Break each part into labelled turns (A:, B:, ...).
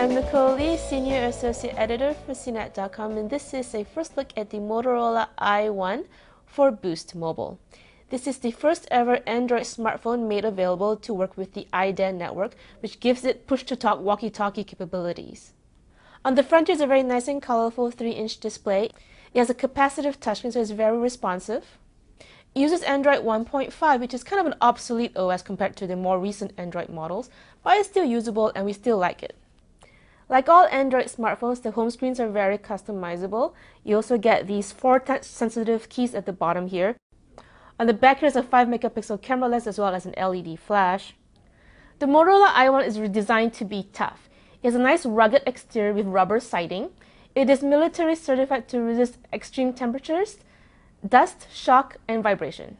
A: I'm Nicole Lee, Senior Associate Editor for CNET.com, and this is a first look at the Motorola i1 for Boost Mobile. This is the first ever Android smartphone made available to work with the iDEN network, which gives it push-to-talk walkie-talkie capabilities. On the front is a very nice and colorful 3-inch display. It has a capacitive touchscreen, so it's very responsive. It uses Android 1.5, which is kind of an obsolete OS compared to the more recent Android models, but it's still usable and we still like it. Like all Android smartphones, the home screens are very customizable. You also get these four touch sensitive keys at the bottom here. On the back here's a 5 megapixel camera lens as well as an LED flash. The Motorola i1 is designed to be tough. It has a nice rugged exterior with rubber siding. It is military certified to resist extreme temperatures dust, shock, and vibration.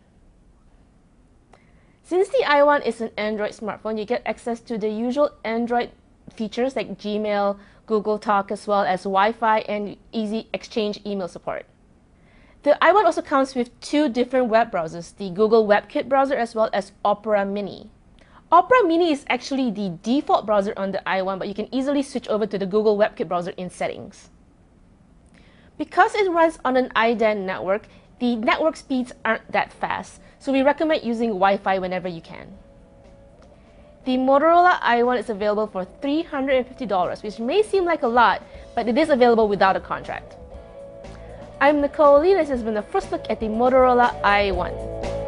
A: Since the i1 is an Android smartphone, you get access to the usual Android features like Gmail, Google Talk, as well as Wi-Fi and easy exchange email support. The i1 also comes with two different web browsers, the Google WebKit browser as well as Opera Mini. Opera Mini is actually the default browser on the i1, but you can easily switch over to the Google WebKit browser in settings. Because it runs on an iDEN network, the network speeds aren't that fast, so we recommend using Wi-Fi whenever you can. The Motorola i1 is available for $350, which may seem like a lot, but it is available without a contract. I'm Nicole Lee, this has been the first look at the Motorola i1.